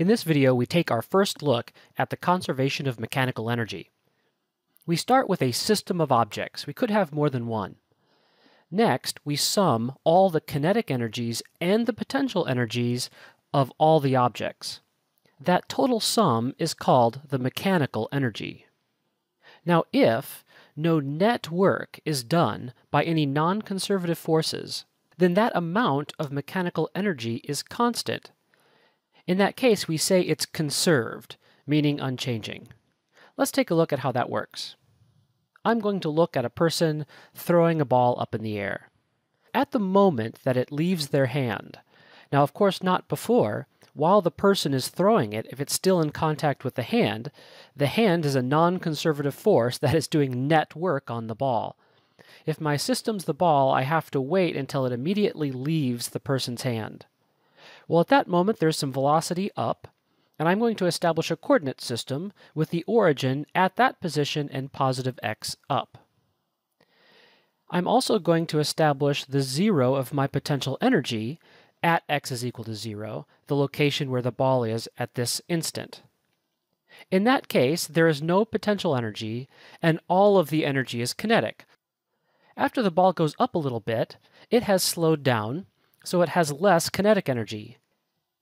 In this video, we take our first look at the conservation of mechanical energy. We start with a system of objects. We could have more than one. Next, we sum all the kinetic energies and the potential energies of all the objects. That total sum is called the mechanical energy. Now, if no net work is done by any non-conservative forces, then that amount of mechanical energy is constant. In that case, we say it's conserved, meaning unchanging. Let's take a look at how that works. I'm going to look at a person throwing a ball up in the air. At the moment that it leaves their hand, now of course not before, while the person is throwing it, if it's still in contact with the hand, the hand is a non-conservative force that is doing net work on the ball. If my system's the ball, I have to wait until it immediately leaves the person's hand. Well, at that moment, there's some velocity up, and I'm going to establish a coordinate system with the origin at that position and positive x up. I'm also going to establish the zero of my potential energy at x is equal to zero, the location where the ball is at this instant. In that case, there is no potential energy, and all of the energy is kinetic. After the ball goes up a little bit, it has slowed down, so it has less kinetic energy.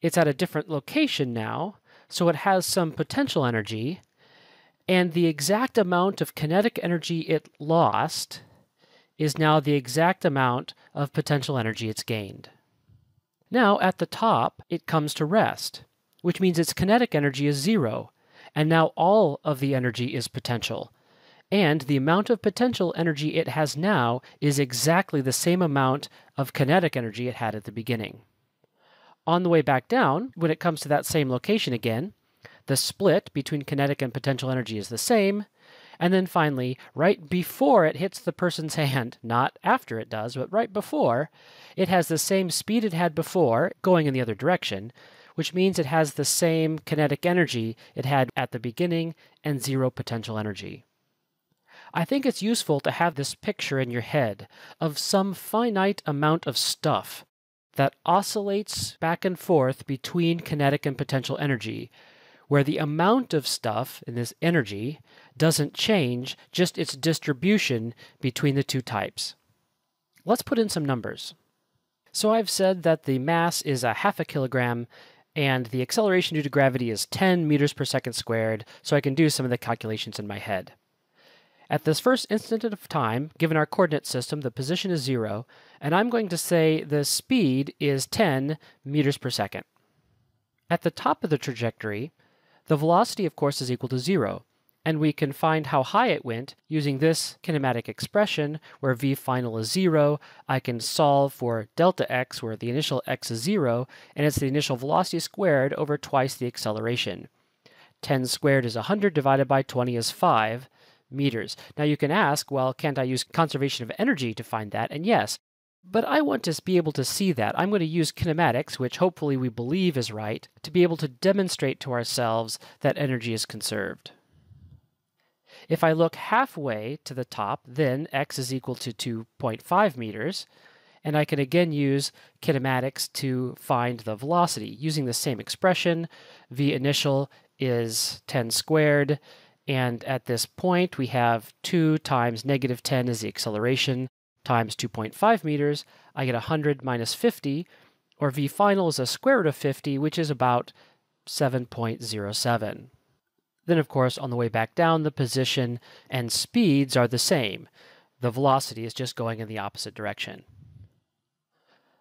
It's at a different location now, so it has some potential energy, and the exact amount of kinetic energy it lost is now the exact amount of potential energy it's gained. Now, at the top, it comes to rest, which means its kinetic energy is zero, and now all of the energy is potential. And the amount of potential energy it has now is exactly the same amount of kinetic energy it had at the beginning. On the way back down, when it comes to that same location again, the split between kinetic and potential energy is the same. And then finally, right before it hits the person's hand, not after it does, but right before, it has the same speed it had before, going in the other direction, which means it has the same kinetic energy it had at the beginning and zero potential energy. I think it's useful to have this picture in your head of some finite amount of stuff that oscillates back and forth between kinetic and potential energy, where the amount of stuff in this energy doesn't change, just its distribution between the two types. Let's put in some numbers. So I've said that the mass is a half a kilogram and the acceleration due to gravity is 10 meters per second squared, so I can do some of the calculations in my head. At this first instant of time, given our coordinate system, the position is zero, and I'm going to say the speed is 10 meters per second. At the top of the trajectory, the velocity, of course, is equal to zero, and we can find how high it went using this kinematic expression where v final is zero. I can solve for delta x where the initial x is zero, and it's the initial velocity squared over twice the acceleration. 10 squared is 100 divided by 20 is 5 meters. Now you can ask, well, can't I use conservation of energy to find that? And yes, but I want to be able to see that. I'm going to use kinematics, which hopefully we believe is right, to be able to demonstrate to ourselves that energy is conserved. If I look halfway to the top, then x is equal to 2.5 meters, and I can again use kinematics to find the velocity. Using the same expression, v initial is 10 squared, and at this point, we have 2 times negative 10 is the acceleration times 2.5 meters. I get 100 minus 50, or v final is a square root of 50, which is about 7.07. Then, of course, on the way back down, the position and speeds are the same. The velocity is just going in the opposite direction.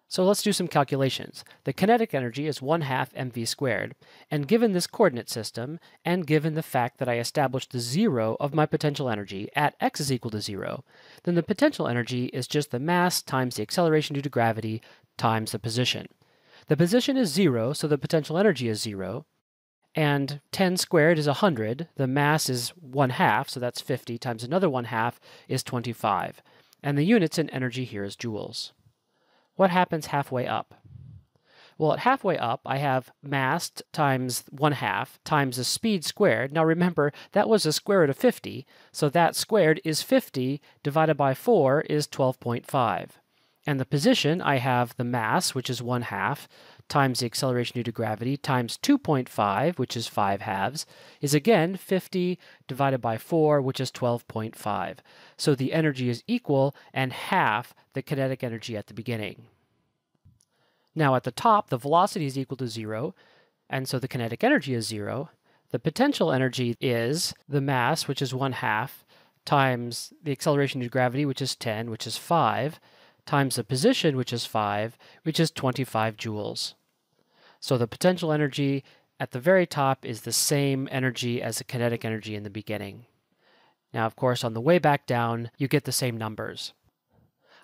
So let's do some calculations. The kinetic energy is 1 half mv squared, and given this coordinate system, and given the fact that I established the zero of my potential energy at x is equal to zero, then the potential energy is just the mass times the acceleration due to gravity times the position. The position is zero, so the potential energy is zero, and 10 squared is 100, the mass is 1 half, so that's 50, times another 1 half is 25, and the units in energy here is joules. What happens halfway up? Well, at halfway up, I have mass times 1 half times the speed squared. Now remember, that was a square root of 50, so that squared is 50 divided by 4 is 12.5. And the position, I have the mass, which is 1 half, times the acceleration due to gravity times 2.5, which is 5 halves, is again 50 divided by 4, which is 12.5. So the energy is equal and half the kinetic energy at the beginning. Now at the top, the velocity is equal to 0, and so the kinetic energy is 0. The potential energy is the mass, which is 1 half, times the acceleration due to gravity, which is 10, which is 5, times the position, which is 5, which is 25 joules. So the potential energy at the very top is the same energy as the kinetic energy in the beginning. Now, of course, on the way back down, you get the same numbers.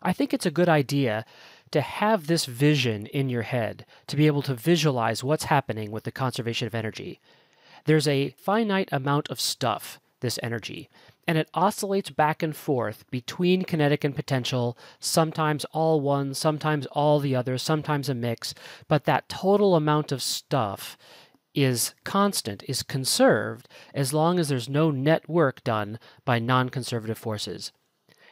I think it's a good idea to have this vision in your head, to be able to visualize what's happening with the conservation of energy. There's a finite amount of stuff, this energy, and it oscillates back and forth between kinetic and potential, sometimes all one, sometimes all the other, sometimes a mix, but that total amount of stuff is constant, is conserved, as long as there's no net work done by non conservative forces.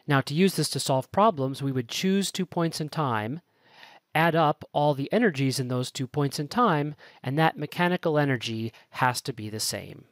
Now, to use this to solve problems, we would choose two points in time, add up all the energies in those two points in time, and that mechanical energy has to be the same.